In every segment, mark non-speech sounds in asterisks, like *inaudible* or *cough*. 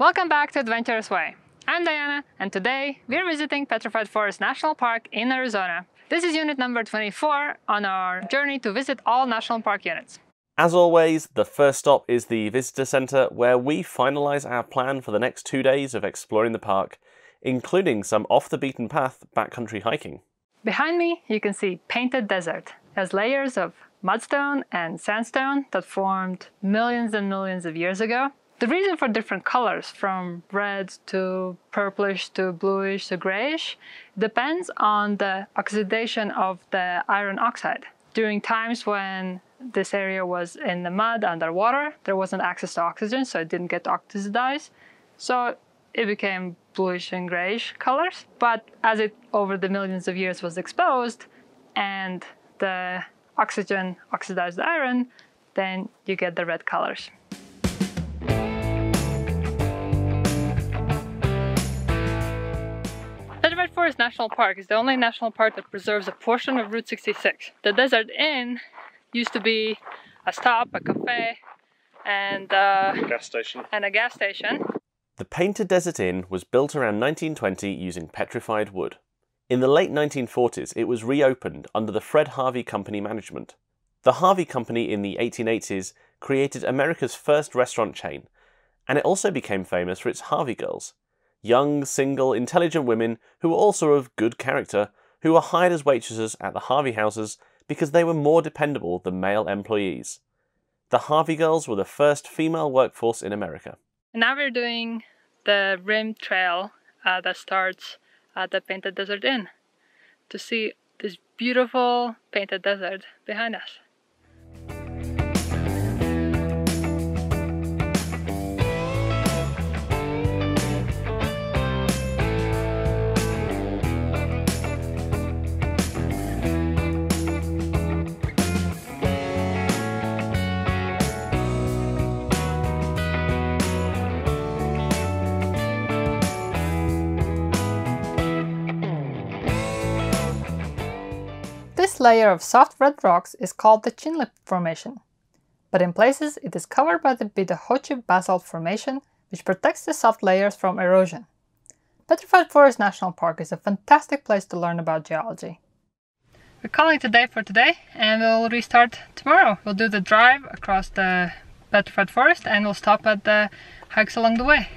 Welcome back to Adventurous Way. I'm Diana, and today we're visiting Petrified Forest National Park in Arizona. This is unit number 24 on our journey to visit all national park units. As always, the first stop is the Visitor Centre, where we finalise our plan for the next two days of exploring the park, including some off the beaten path backcountry hiking. Behind me, you can see Painted Desert. Has layers of mudstone and sandstone that formed millions and millions of years ago. The reason for different colors, from red to purplish to bluish to grayish, depends on the oxidation of the iron oxide. During times when this area was in the mud underwater, there wasn't access to oxygen, so it didn't get oxidized. So it became bluish and grayish colors. But as it over the millions of years was exposed and the oxygen oxidized the iron, then you get the red colors. Petrified Forest National Park is the only national park that preserves a portion of Route 66. The Desert Inn used to be a stop, a cafe, and, uh, Gas station. and a gas station. The Painted Desert Inn was built around 1920 using petrified wood. In the late 1940s, it was reopened under the Fred Harvey Company management. The Harvey Company in the 1880s created America's first restaurant chain, and it also became famous for its Harvey Girls, young, single, intelligent women who were also of good character, who were hired as waitresses at the Harvey houses because they were more dependable than male employees. The Harvey Girls were the first female workforce in America. Now we're doing the rim trail uh, that starts at the Painted Desert Inn to see this beautiful painted desert behind us. Layer of soft red rocks is called the Chinle Formation, but in places it is covered by the Bidahochi Basalt Formation, which protects the soft layers from erosion. Petrified Forest National Park is a fantastic place to learn about geology. We're calling it day for today and we'll restart tomorrow. We'll do the drive across the Petrified Forest and we'll stop at the hikes along the way.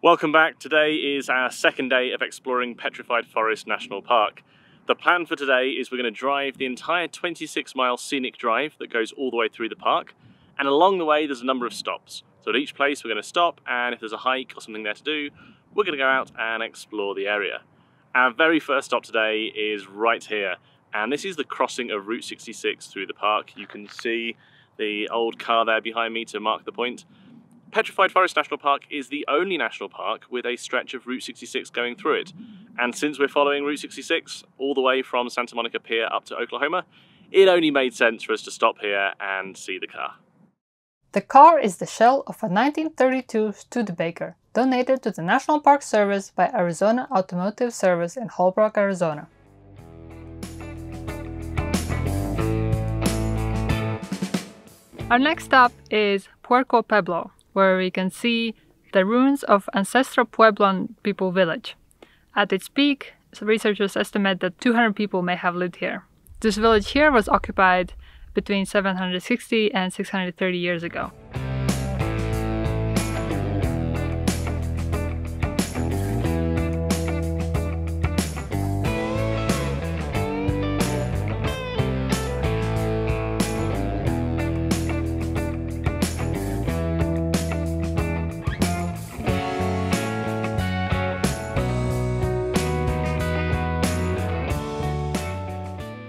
Welcome back. Today is our second day of exploring Petrified Forest National Park. The plan for today is we're going to drive the entire 26 mile scenic drive that goes all the way through the park. And along the way, there's a number of stops. So at each place, we're going to stop, and if there's a hike or something there to do, we're going to go out and explore the area. Our very first stop today is right here, and this is the crossing of Route 66 through the park. You can see the old car there behind me to mark the point. Petrified Forest National Park is the only national park with a stretch of Route 66 going through it. And since we're following Route 66 all the way from Santa Monica Pier up to Oklahoma, it only made sense for us to stop here and see the car. The car is the shell of a 1932 Studebaker, donated to the National Park Service by Arizona Automotive Service in Holbrook, Arizona. Our next stop is Puerco Pueblo, where we can see the ruins of ancestral Puebloan people village. At its peak, researchers estimate that 200 people may have lived here. This village here was occupied between 760 and 630 years ago.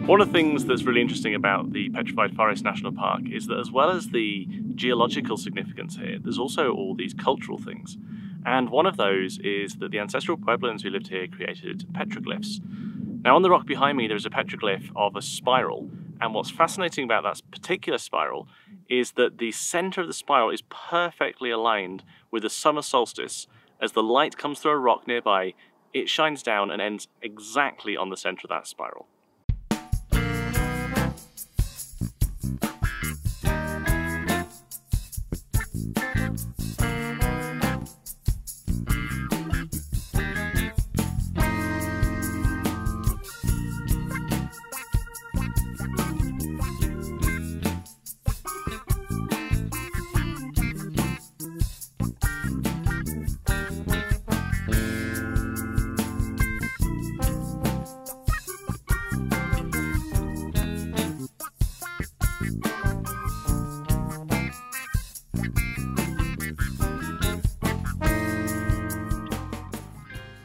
One of the things that's really interesting about the Petrified Forest National Park is that as well as the geological significance here, there's also all these cultural things. And one of those is that the ancestral Puebloans who lived here created petroglyphs. Now on the rock behind me there's a petroglyph of a spiral and what's fascinating about that particular spiral is that the center of the spiral is perfectly aligned with the summer solstice. As the light comes through a rock nearby, it shines down and ends exactly on the center of that spiral.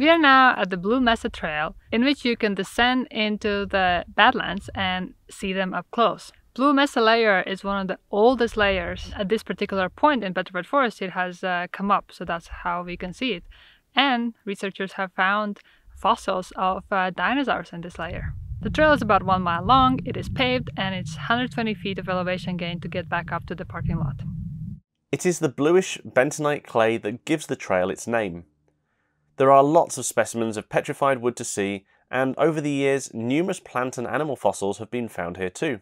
We are now at the Blue Mesa Trail, in which you can descend into the Badlands and see them up close. Blue Mesa layer is one of the oldest layers. At this particular point in Petrified Forest, it has uh, come up, so that's how we can see it. And researchers have found fossils of uh, dinosaurs in this layer. The trail is about one mile long, it is paved, and it's 120 feet of elevation gain to get back up to the parking lot. It is the bluish bentonite clay that gives the trail its name. There are lots of specimens of petrified wood to see, and over the years, numerous plant and animal fossils have been found here too.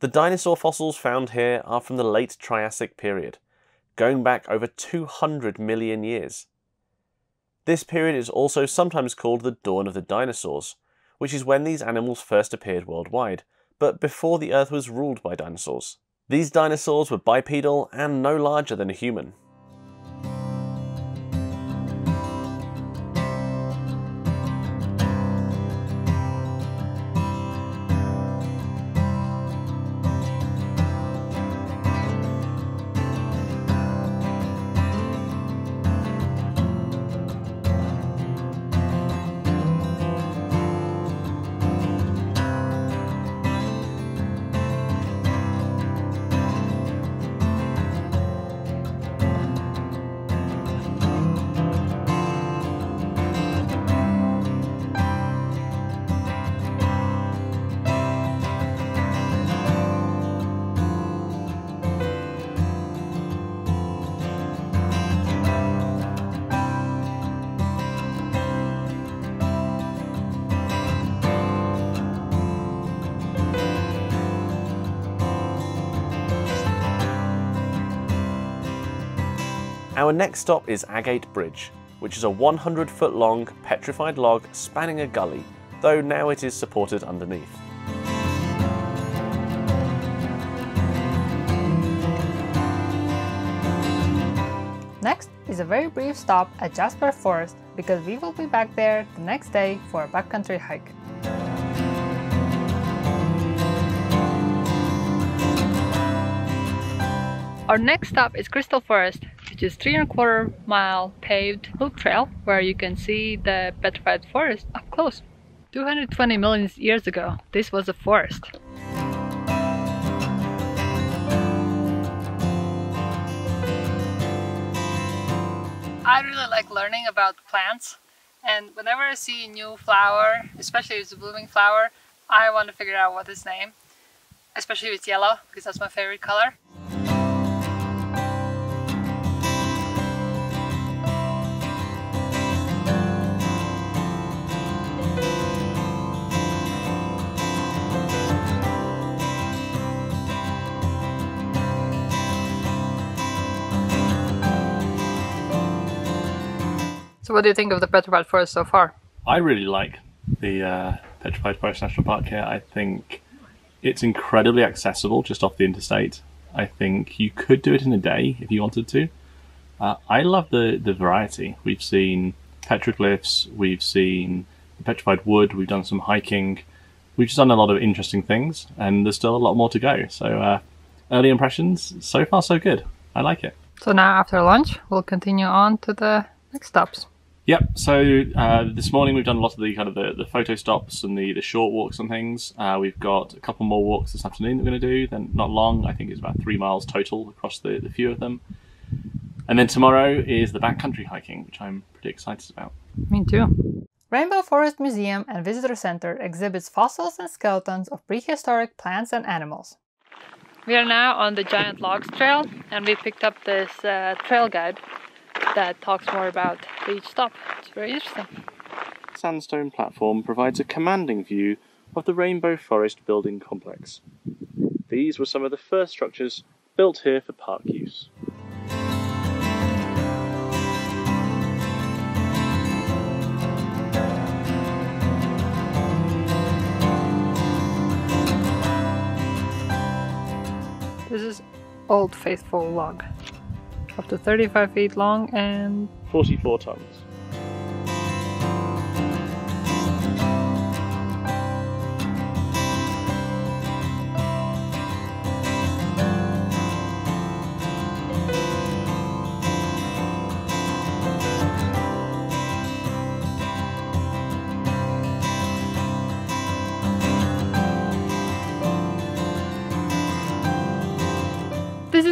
The dinosaur fossils found here are from the late Triassic period, going back over 200 million years. This period is also sometimes called the dawn of the dinosaurs, which is when these animals first appeared worldwide, but before the Earth was ruled by dinosaurs. These dinosaurs were bipedal and no larger than a human. Our next stop is Agate Bridge, which is a 100 foot long petrified log spanning a gully, though now it is supported underneath. Next is a very brief stop at Jasper Forest because we will be back there the next day for a backcountry hike. Our next stop is Crystal Forest, is three and a quarter mile paved loop trail where you can see the petrified forest up close. 220 million years ago, this was a forest. I really like learning about plants and whenever I see a new flower, especially if it's a blooming flower, I want to figure out what its name, especially if it's yellow because that's my favorite color. So what do you think of the Petrified Forest so far? I really like the uh, Petrified Forest National Park here. I think it's incredibly accessible just off the interstate. I think you could do it in a day if you wanted to. Uh, I love the, the variety. We've seen petroglyphs, we've seen petrified wood, we've done some hiking, we've just done a lot of interesting things, and there's still a lot more to go. So, uh, early impressions, so far so good. I like it. So now after lunch, we'll continue on to the next stops. Yep. So uh, this morning we've done a lot of the kind of the, the photo stops and the, the short walks and things. Uh, we've got a couple more walks this afternoon that we're going to do. Then not long. I think it's about three miles total across the, the few of them. And then tomorrow is the backcountry hiking, which I'm pretty excited about. Me too. Rainbow Forest Museum and Visitor Center exhibits fossils and skeletons of prehistoric plants and animals. We are now on the Giant Logs Trail and we picked up this uh, trail guide that talks more about each stop. It's very interesting. Sandstone platform provides a commanding view of the Rainbow Forest building complex. These were some of the first structures built here for park use. This is Old Faithful log up to 35 feet long and 44 tons.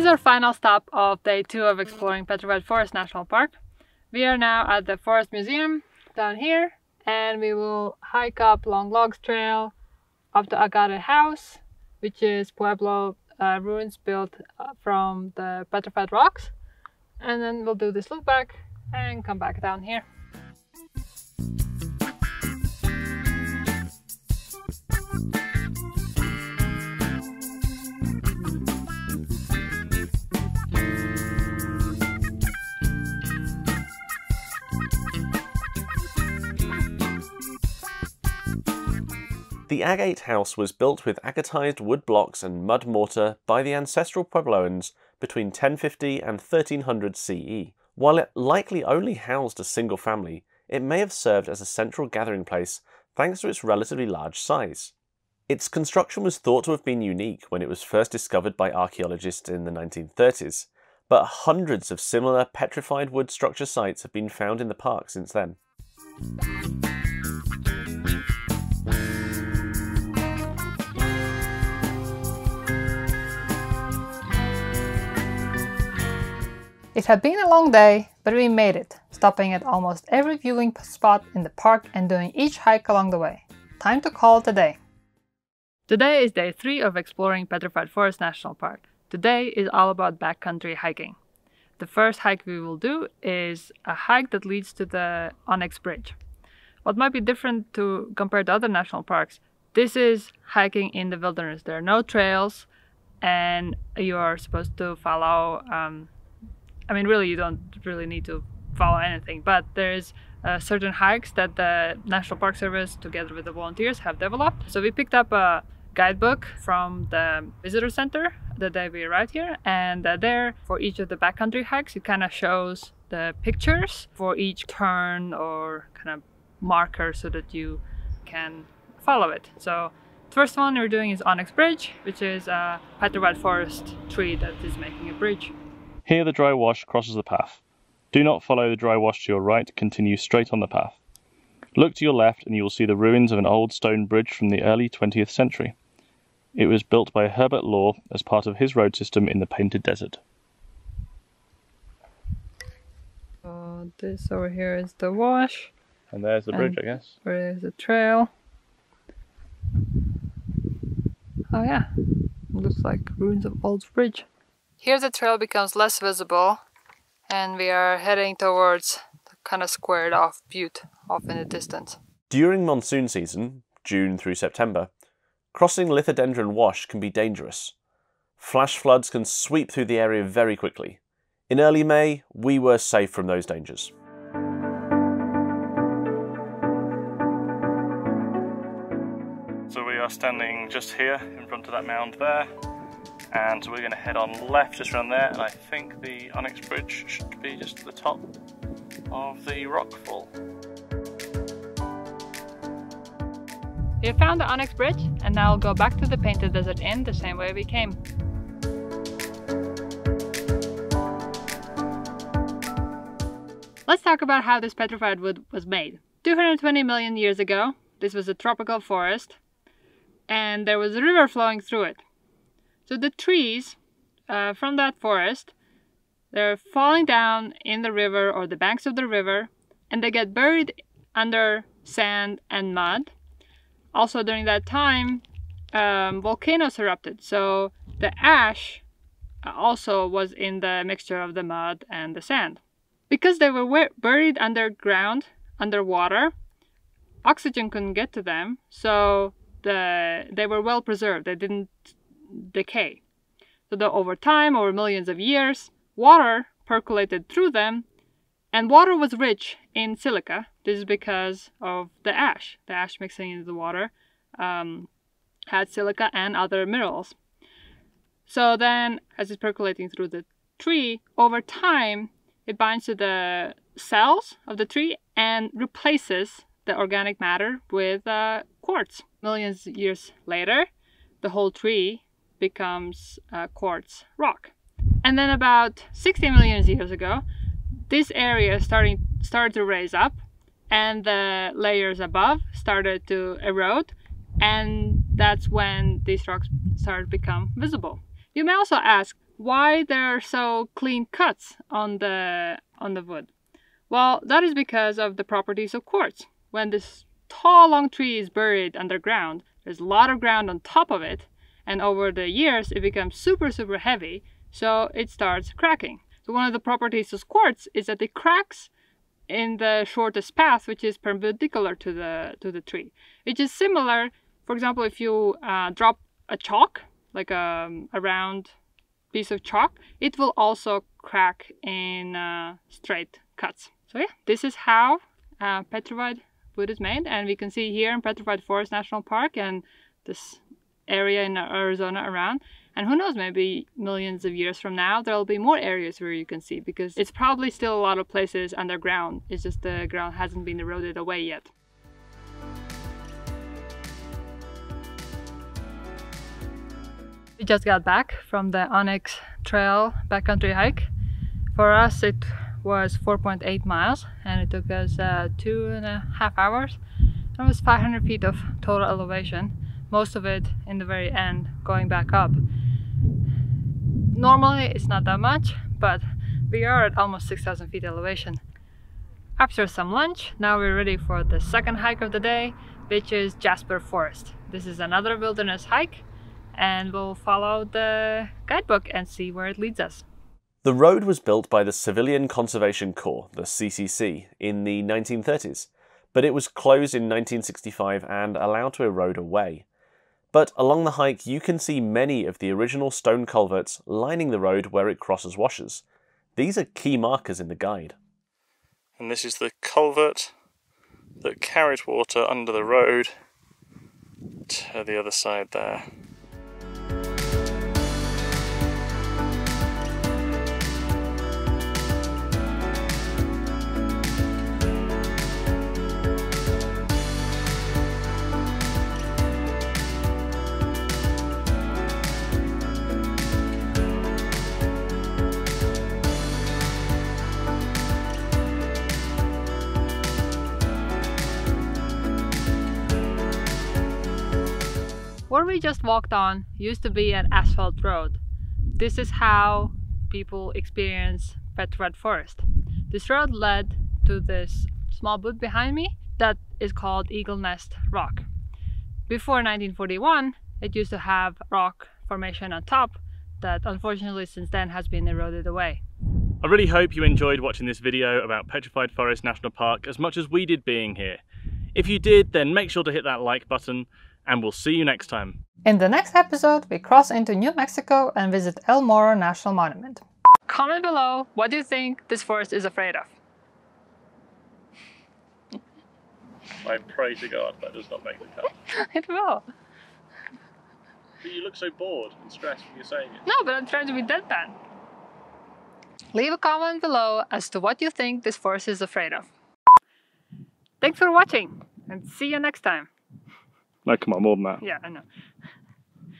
Our final stop of day two of exploring Petrified Forest National Park. We are now at the Forest Museum down here and we will hike up Long Logs Trail up to Agate House, which is Pueblo uh, ruins built uh, from the petrified rocks. And then we'll do this loop back and come back down here. The agate house was built with agatized wood blocks and mud mortar by the ancestral Puebloans between 1050 and 1300 CE. While it likely only housed a single family, it may have served as a central gathering place thanks to its relatively large size. Its construction was thought to have been unique when it was first discovered by archaeologists in the 1930s, but hundreds of similar petrified wood structure sites have been found in the park since then. It had been a long day, but we made it, stopping at almost every viewing spot in the park and doing each hike along the way. Time to call it a day. Today is day 3 of exploring Petrified Forest National Park. Today is all about backcountry hiking. The first hike we will do is a hike that leads to the Onyx Bridge. What might be different to compared to other national parks, this is hiking in the wilderness. There are no trails and you are supposed to follow um, I mean, really, you don't really need to follow anything, but there's uh, certain hikes that the National Park Service, together with the volunteers, have developed. So we picked up a guidebook from the visitor center the day we arrived here, and uh, there, for each of the backcountry hikes, it kind of shows the pictures for each turn or kind of marker so that you can follow it. So the first one we're doing is Onyx Bridge, which is a petrified forest tree that is making a bridge. Here the dry wash crosses the path. Do not follow the dry wash to your right, continue straight on the path. Look to your left and you will see the ruins of an old stone bridge from the early 20th century. It was built by Herbert Lore as part of his road system in the Painted Desert. Uh, this over here is the wash. And there's the bridge, I guess. Where is the trail? Oh yeah, looks like ruins of old bridge. Here the trail becomes less visible and we are heading towards the kind of squared off butte off in the distance. During monsoon season, June through September, crossing Lithodendron Wash can be dangerous. Flash floods can sweep through the area very quickly. In early May, we were safe from those dangers. So we are standing just here in front of that mound there and we're going to head on left just around there and I think the Onyx Bridge should be just at the top of the rockfall. We have found the Onyx Bridge and now we'll go back to the Painted Desert Inn the same way we came. Let's talk about how this petrified wood was made. 220 million years ago, this was a tropical forest and there was a river flowing through it. So the trees uh, from that forest, they're falling down in the river or the banks of the river and they get buried under sand and mud. Also during that time, um, volcanoes erupted. So the ash also was in the mixture of the mud and the sand. Because they were buried underground, underwater, oxygen couldn't get to them. So the, they were well preserved. They didn't decay. So that over time, over millions of years, water percolated through them, and water was rich in silica. This is because of the ash. The ash mixing into the water um, had silica and other minerals. So then, as it's percolating through the tree, over time, it binds to the cells of the tree and replaces the organic matter with uh, quartz. Millions of years later, the whole tree becomes uh, quartz rock. And then about 60 million years ago, this area starting started to raise up and the layers above started to erode and that's when these rocks started to become visible. You may also ask, why there are so clean cuts on the on the wood. Well, that is because of the properties of quartz. When this tall long tree is buried underground, there's a lot of ground on top of it, and over the years it becomes super super heavy, so it starts cracking. So one of the properties of quartz is that it cracks in the shortest path, which is perpendicular to the to the tree. Which is similar, for example, if you uh, drop a chalk, like a, um, a round piece of chalk, it will also crack in uh, straight cuts. So yeah, this is how uh, petrified wood is made, and we can see here in Petrified Forest National Park and this area in Arizona around. And who knows, maybe millions of years from now, there'll be more areas where you can see because it's probably still a lot of places underground. It's just the ground hasn't been eroded away yet. We just got back from the Onyx Trail backcountry hike. For us, it was 4.8 miles and it took us uh, two and a half hours. It was 500 feet of total elevation, most of it in the very end going back up. Normally it's not that much, but we are at almost 6,000 feet elevation. After some lunch, now we're ready for the second hike of the day, which is Jasper Forest. This is another wilderness hike and we'll follow the guidebook and see where it leads us. The road was built by the Civilian Conservation Corps, the CCC, in the 1930s, but it was closed in 1965 and allowed to erode away. But along the hike, you can see many of the original stone culverts lining the road where it crosses washes. These are key markers in the guide. And this is the culvert that carried water under the road to the other side there. Where we just walked on used to be an asphalt road. This is how people experience petrified forest. This road led to this small butte behind me that is called Eagle Nest Rock. Before 1941, it used to have rock formation on top that unfortunately since then has been eroded away. I really hope you enjoyed watching this video about Petrified Forest National Park as much as we did being here. If you did, then make sure to hit that like button and we'll see you next time. In the next episode, we cross into New Mexico and visit El Morro National Monument. Comment below what do you think this forest is afraid of. I pray to God that does not make the cut. *laughs* it will. But you look so bored and stressed when you're saying it. No, but I'm trying to be deadpan. Leave a comment below as to what you think this forest is afraid of. Thanks for watching and see you next time. No, come on, more than that. Yeah, I know.